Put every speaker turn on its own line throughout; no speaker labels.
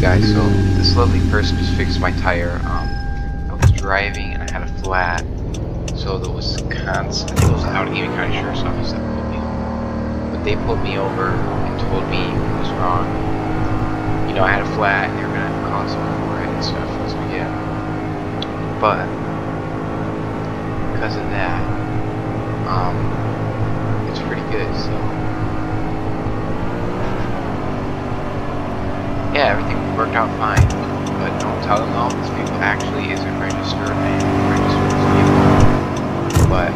guys. So this lovely person just fixed my tire. Um, I was driving and I had a flat. So the Wisconsin, it was the Allegheny County Sheriff's Office that pulled me over. But they pulled me over and told me what was wrong. You know, I had a flat and they were gonna call someone for it and stuff. So yeah. But because of that, um, it's pretty good. So. yeah, everything worked out fine. But don't tell them all, this vehicle actually isn't registered and registered this vehicle. But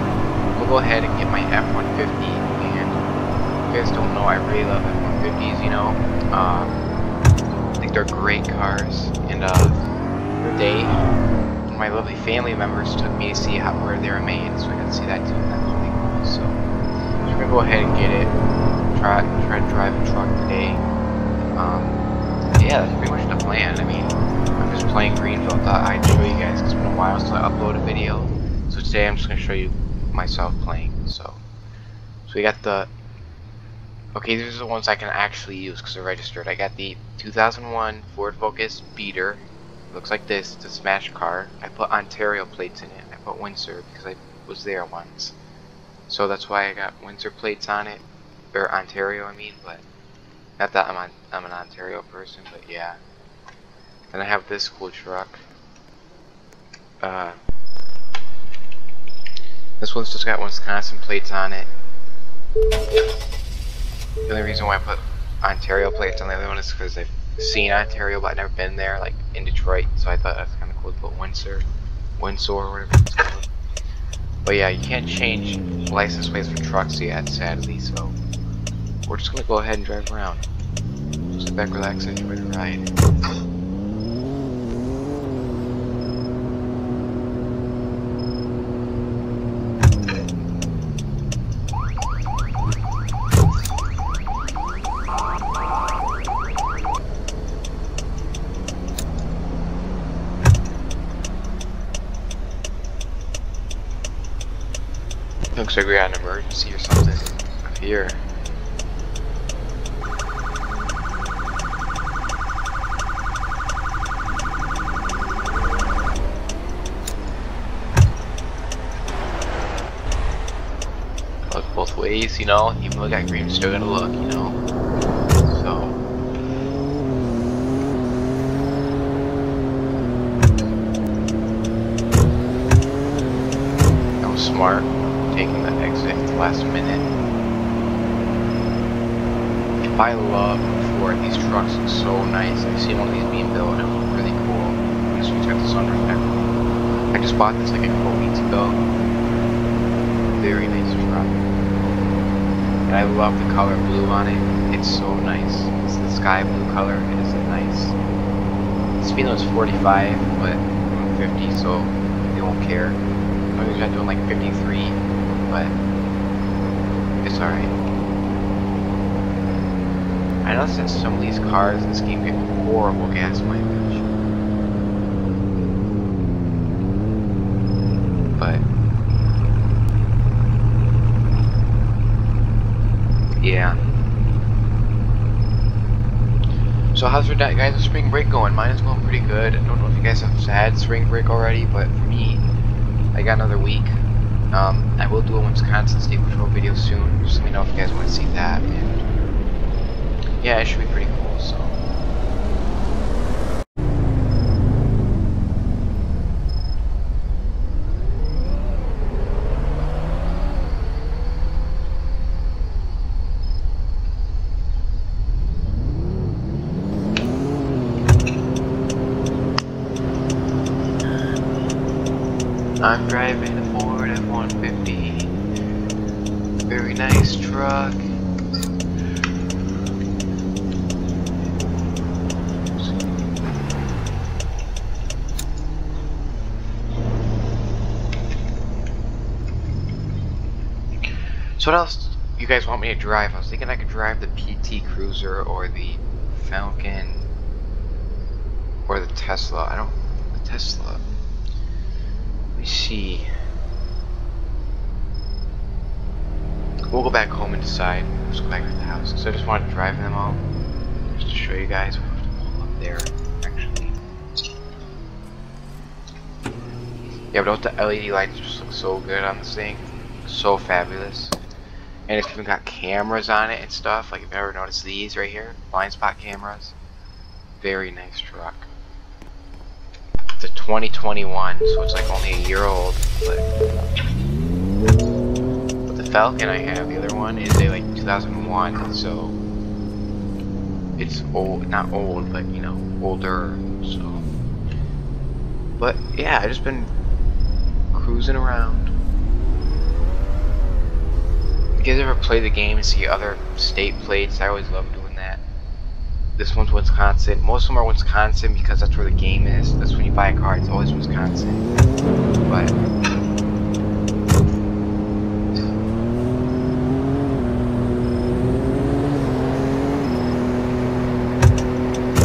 we'll go ahead and get my F-150 and if you guys don't know, I really love F-150s, you know. Um, I think they're great cars and uh, they, my lovely family members took me to see how, where they were made, so I got to see that too, that's really cool. So, so we're to go ahead and get it, try, try to drive a truck today. Um, yeah, that's pretty much the plan. I mean, I'm just playing Greenville. Thought I'd show you guys. It's been a while since I uploaded a video. So today I'm just gonna show you myself playing. So, so we got the. Okay, these are the ones I can actually use because they're registered. I got the 2001 Ford Focus Beater. looks like this. It's a smash car. I put Ontario plates in it. I put Windsor because I was there once. So that's why I got Windsor plates on it, or Ontario, I mean. But not that I'm, on, I'm an Ontario person, but yeah. Then I have this cool truck. Uh, this one's just got Wisconsin plates on it. The only reason why I put Ontario plates on the other one is because I've seen Ontario, but I've never been there, like in Detroit. So I thought that's kind of cool to put Windsor, Windsor, or whatever it's called. But yeah, you can't change license plates for trucks yet, sadly. So we're just gonna go ahead and drive around. Sit back, relax, and enjoy the ride. Looks like we got an emergency or something up here. Both ways, you know, even though I got green, still gonna look, you know. So that was smart, taking the exit last minute. I love Ford, these trucks look so nice. I've seen one of these being built it looks really cool. This one's got the sunroof I just bought this like a couple weeks ago. Very nice truck. I love the color blue on it. It's so nice. It's the sky blue color. It is nice. Speed limit's 45, but I'm 50, so they won't care. I'm usually doing like 53, but it's alright. I know that some of these cars in this game get horrible gas mileage. But Yeah. So how's your guys' spring break going? Mine is going pretty good. I don't know if you guys have had spring break already, but for me, I got another week. Um, I will do a Wisconsin State Patrol video soon. Just let me know if you guys want to see that. And yeah, it should be pretty cool. So. I'm driving a Ford F-150. Very nice truck. So what else you guys want me to drive? I was thinking I could drive the PT Cruiser or the Falcon or the Tesla. I don't the Tesla me see. We'll go back home and decide. Let's go back to the house. So I just wanted to drive them all. Just to show you guys. We'll have to pull up there, actually. Yeah, but the LED lights just look so good on this thing? So fabulous. And it's even got cameras on it and stuff. Like, if you ever noticed these right here, blind spot cameras. Very nice truck. A 2021, so it's like only a year old. But, but the Falcon I have, the other one, is a like 2001, so it's old, not old, but you know, older. So, but yeah, I just been cruising around. You guys ever play the game and see other state plates? I always love doing that. This one's Wisconsin. Most of them are Wisconsin because that's where the game is. That's when you buy a car, it's always Wisconsin. But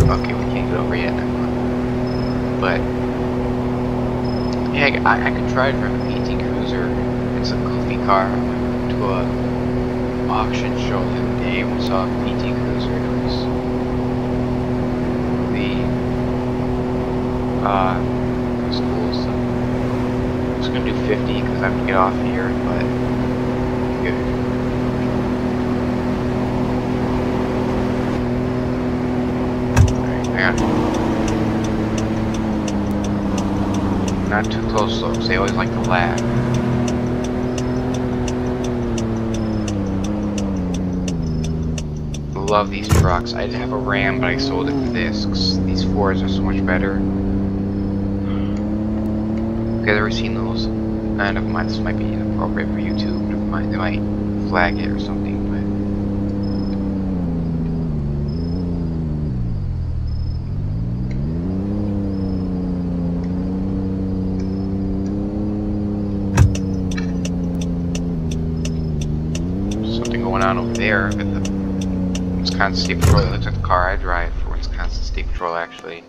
Okay, we can't get over yet. But yeah, I, I could try to drive a PT Cruiser. It's a goofy car. To a auction show the other day we saw a PT Cruiser. It was the uh, cool. So I was gonna do 50 because I have to get off here, but good. Not too close though, 'cause they always like to lag. Love these trucks. I did have a Ram, but I sold it for this. these Fords are so much better. Guys ever seen those? Uh, never mind, this might be inappropriate for YouTube. They might flag it or something, but... Something going on over there at the Wisconsin State Patrol. It looks like the car I drive for Wisconsin State Patrol, actually.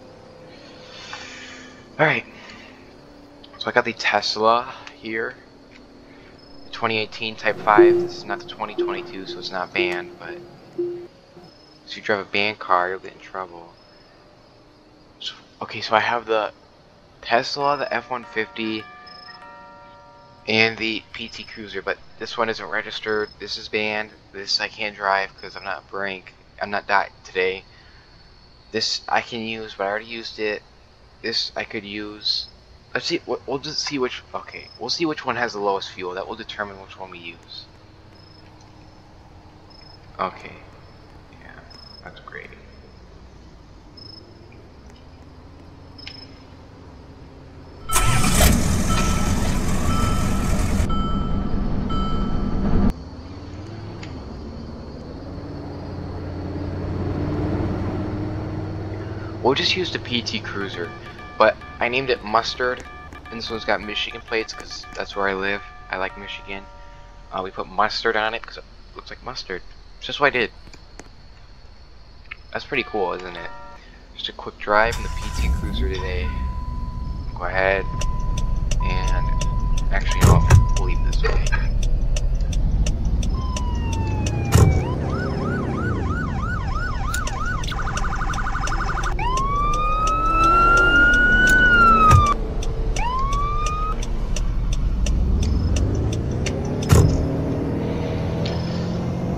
Alright. I got the Tesla here. 2018 Type 5. This is not the 2022, so it's not banned, but... if you drive a banned car, you'll get in trouble. So, okay, so I have the Tesla, the F-150, and the PT Cruiser, but this one isn't registered. This is banned. This I can't drive because I'm not brink. I'm not dot today. This I can use, but I already used it. This I could use. Let's see. We'll just see which. Okay, we'll see which one has the lowest fuel. That will determine which one we use. Okay. Yeah, that's great. We'll just use the PT Cruiser, I named it Mustard, and this one's got Michigan plates because that's where I live. I like Michigan. Uh, we put mustard on it because it looks like mustard. It's just what I did. That's pretty cool, isn't it? Just a quick drive in the PT Cruiser today. Go ahead and actually, we'll leave this way.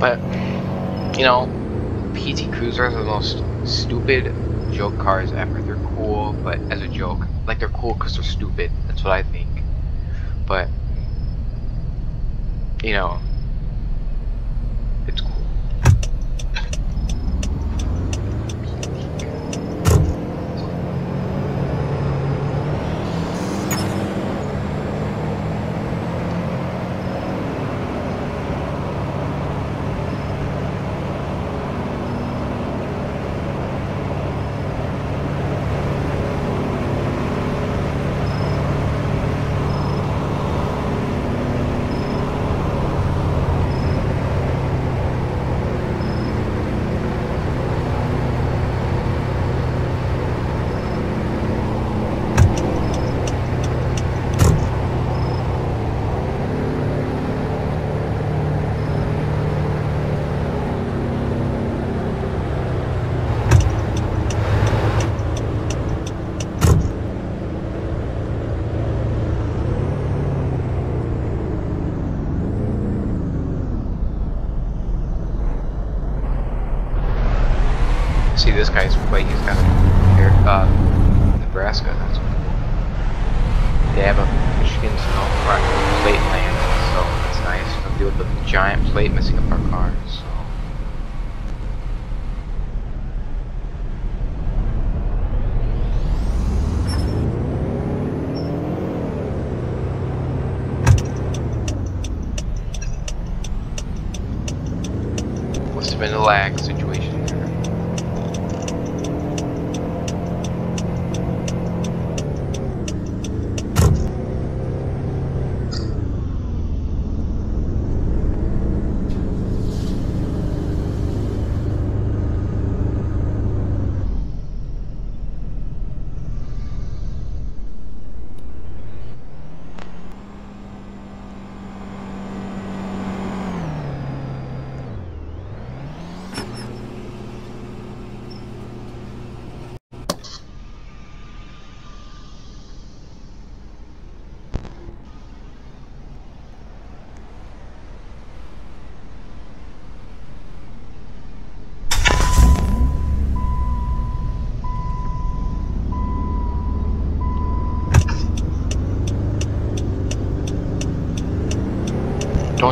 But, you know, PT Cruisers are the most stupid joke cars ever. They're cool, but as a joke. Like, they're cool because they're stupid. That's what I think. But, you know, see this guy's plate. He's got here, uh, Nebraska. That's cool. They have a Michigan snow plate land, so it's nice. We'll deal with the giant plate messing up our cars. So. Must have been a lag situation there.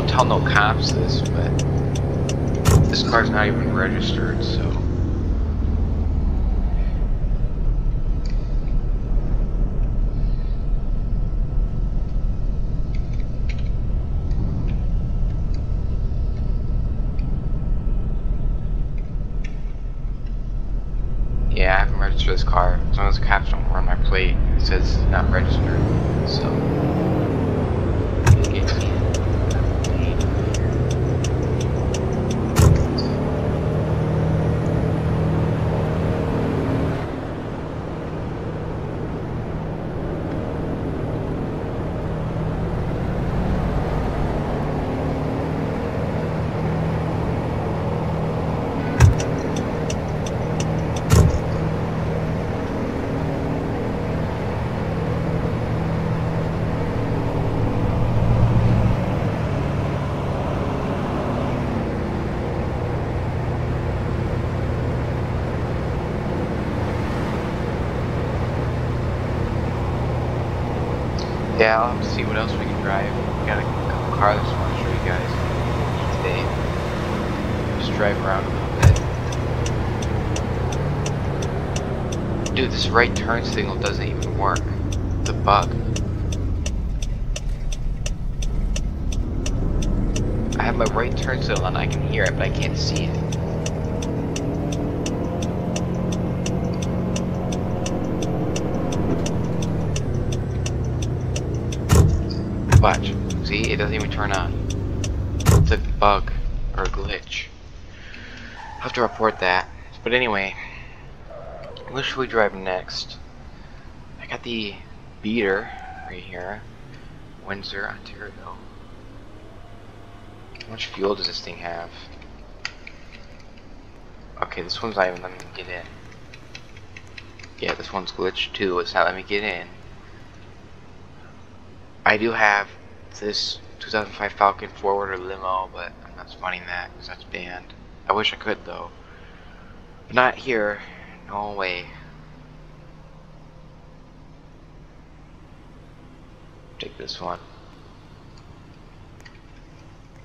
Don't tell no cops this, but this car's not even registered, so. Yeah, I haven't registered this car. As long as the cops don't run my plate, it says it's not registered, so. Yeah, I'll see what else we can drive. We got a couple cars I want to show you guys today. Just drive around a little bit. Dude, this right turn signal doesn't even work. The bug. I have my right turn signal and I can hear it, but I can't see it. Watch. See, it doesn't even turn on. It's a bug or a glitch. I'll have to report that. But anyway, what should we drive next? I got the beater right here. Windsor, Ontario. How much fuel does this thing have? Okay, this one's not even letting me get in. Yeah, this one's glitched too. It's not letting me get in. I do have this 2005 Falcon forwarder limo, but I'm not spawning that because that's banned. I wish I could though. But not here. No way. Take this one.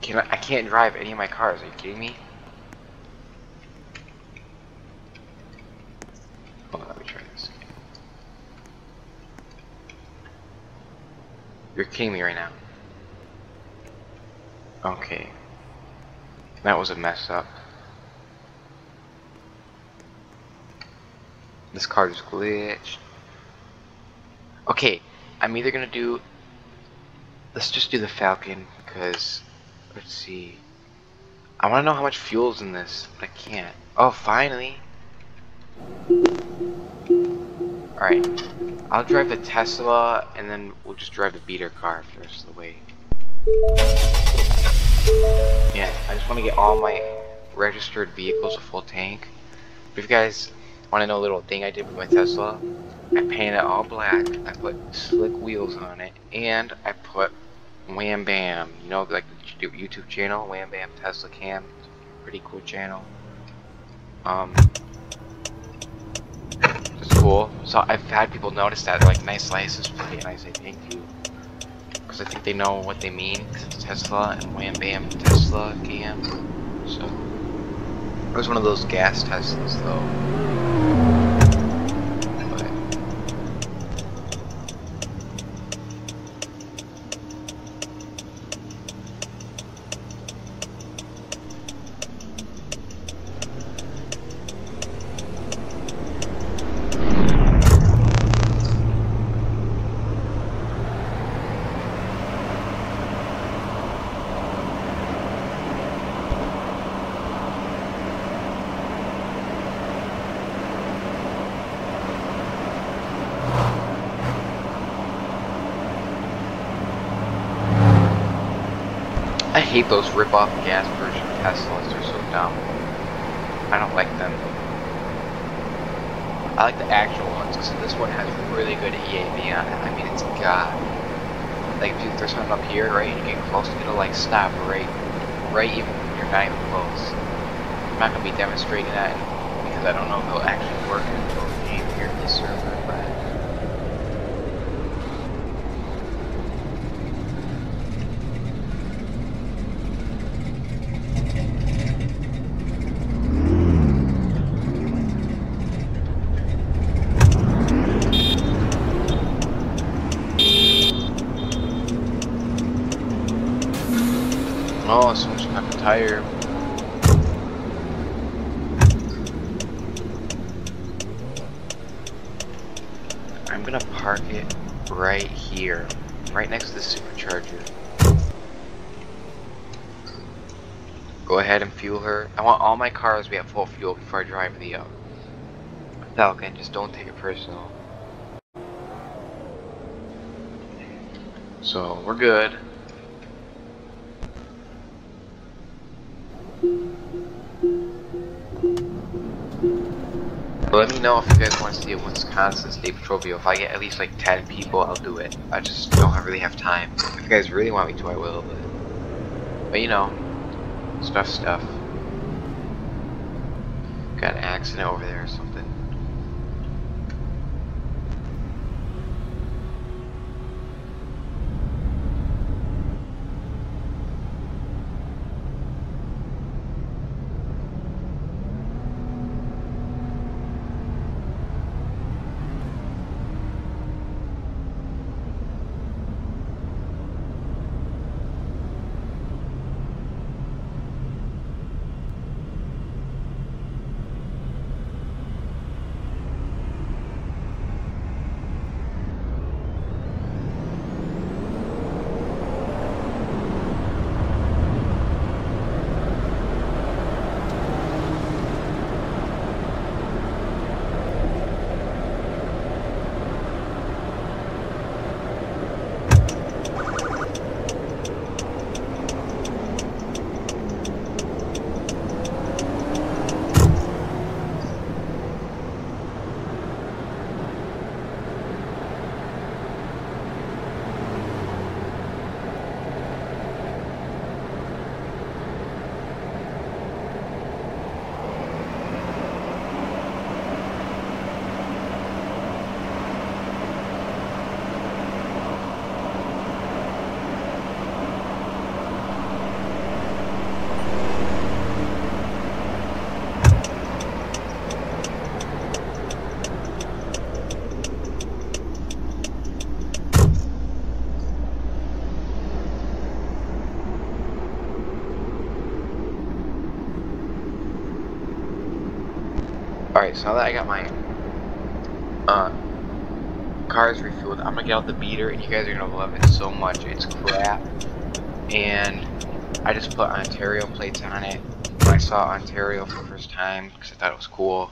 Can I, I can't drive any of my cars. Are you kidding me? Hold on, let me try this. You're kidding me right now. Okay. That was a mess up. This card is glitched. Okay, I'm either gonna do. Let's just do the Falcon because. Let's see. I want to know how much fuel's in this, but I can't. Oh, finally. Alright. I'll drive the Tesla, and then we'll just drive the beater car for the rest of the way. Yeah, I just want to get all my registered vehicles a full tank. If you guys want to know a little thing I did with my Tesla, I painted it all black, I put slick wheels on it, and I put Wham Bam, you know, like the YouTube channel, Wham Bam Tesla Cam, pretty cool channel. Um, cool. So I've had people notice that. Like, nice license plate. And I say, thank you. Because I think they know what they mean. Because it's Tesla and wham bam Tesla cam. So. It was one of those gas Teslas though. I hate those rip-off gas version Teslas. They're so dumb. I don't like them. I like the actual ones because this one has really good EAV on it. I mean, it's God. Like if you throw something up here, right, and you get close, it'll like stop right, right even when you're not even close. I'm not gonna be demonstrating that because I don't know if it'll actually work in the game here in this server, but. Oh, someone's got a tire. I'm gonna park it right here, right next to the supercharger. Go ahead and fuel her. I want all my cars to be at full fuel before I drive the uh, Falcon. Just don't take it personal. So we're good. But let me know if you guys want to see a Wisconsin State Patrol video. If I get at least like 10 people, I'll do it. I just don't really have time. If you guys really want me to, I will. But, but you know, stuff, stuff. Got an accident over there or something. Alright, so now that I got my uh, cars refueled, I'm gonna get out the beater and you guys are gonna love it so much. It's crap. And I just put Ontario plates on it. I saw Ontario for the first time, because I thought it was cool,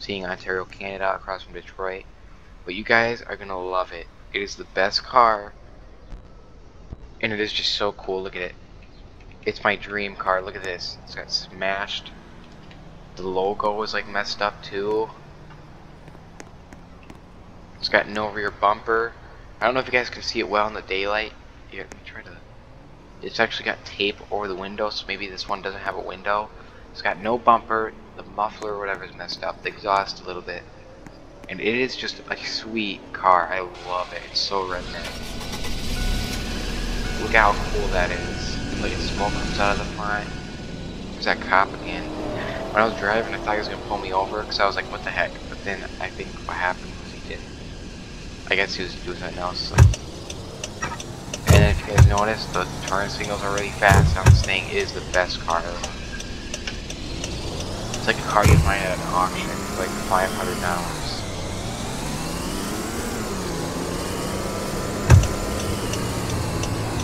seeing Ontario, Canada across from Detroit. But you guys are gonna love it. It is the best car. And it is just so cool. Look at it. It's my dream car. Look at this. It's got smashed the logo is like messed up too. It's got no rear bumper. I don't know if you guys can see it well in the daylight. Here, let me try to. It's actually got tape over the window, so maybe this one doesn't have a window. It's got no bumper. The muffler or whatever is messed up. The exhaust a little bit. And it is just a sweet car. I love it. It's so redneck. Look how cool that is. Like smoke comes out of the front. There's that cop again. When I was driving, I thought he was gonna pull me over because I was like, "What the heck?" But then I think what happened was he didn't. I guess he was doing something else. And if you guys noticed, the turn signals are really fast on this thing. Is the best car ever. It's like a car you find at an auction for like five hundred dollars.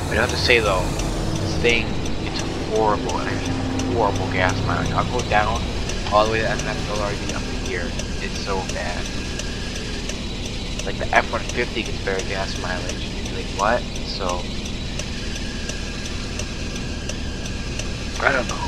I don't have to say though, this thing, it's horrible, it's horrible gas mileage. I'll go down all the way to SFLRD up here. It's so bad. Like the F-150 gets better gas mileage. Like, what? So, I don't know.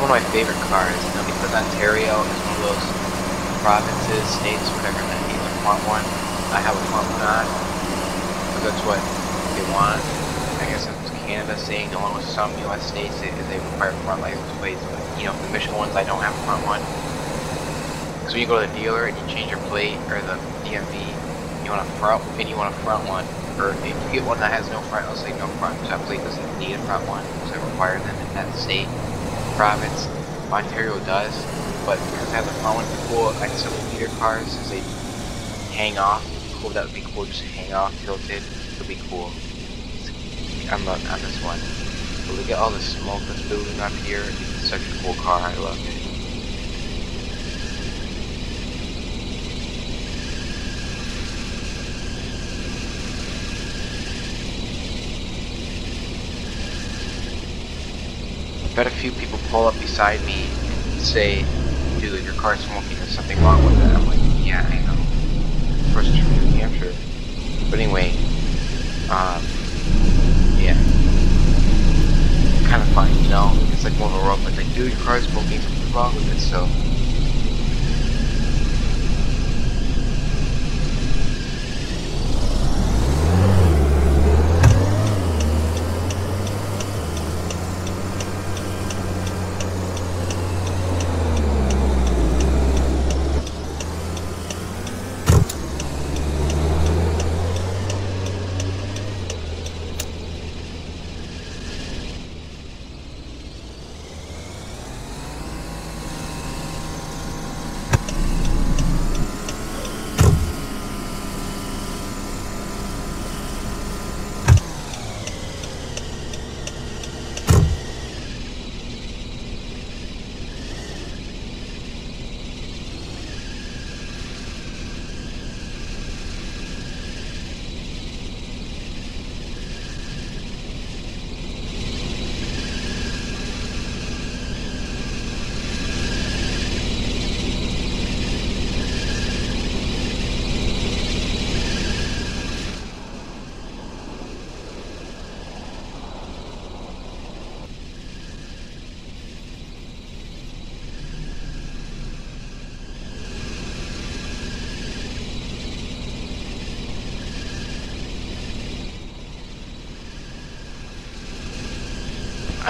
one of my favorite you because Ontario is one of those provinces, states, whatever, that a front one. I have a front one on, because that's what they want. I guess it's Canada saying, along with some U.S. states, is they require front license plates. But, you know, the Michigan ones, I don't have a front one. So when you go to the dealer and you change your plate, or the DMV, you want a front, and you want a front one, or if you get one that has no front, it'll say no front, so that plate doesn't need a front one, because it requires them in that state province. Ontario does, but because I have the front one, cool, like some leader cars, as they hang off, cool, that would be cool, just hang off, tilted, It would be cool. I'm on, on this one. But look at all the smoke that's building up here, it's such a cool car, I love it. I've had a few people pull up beside me and say, dude, your car's smoking, there's something wrong with it. I'm like, yeah, I know. It's from New Hampshire. But anyway, um, yeah. Kind of fun, you know? It's like more of a rope, like, dude, your car's smoking, something wrong with it, so.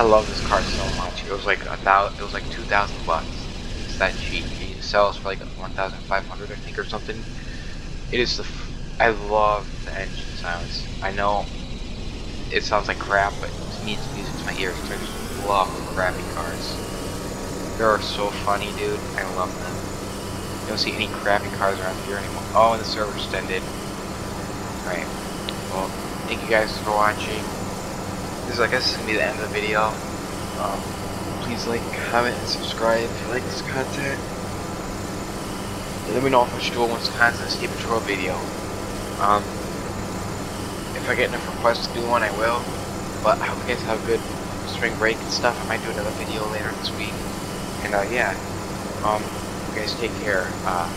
I love this car so much. It was like a thousand. It was like two thousand bucks. It's that cheap. It sells for like one thousand five hundred, I think, or something. It is the. I love the engine sounds. I know it sounds like crap, but to me, it's music to my ears. I just love crappy cars. They are so funny, dude. I love them. You don't see any crappy cars around here anymore. Oh, and the server's extended. Right. Well, thank you guys for watching is, I guess, gonna be the end of the video. Um, please like, comment, and subscribe if you like this content. And let me know if I should do a Wisconsin State Patrol video. Um, if I get enough requests to do one, I will. But I hope you guys have a good spring break and stuff. I might do another video later this week. And uh, yeah, um, you guys take care. Uh,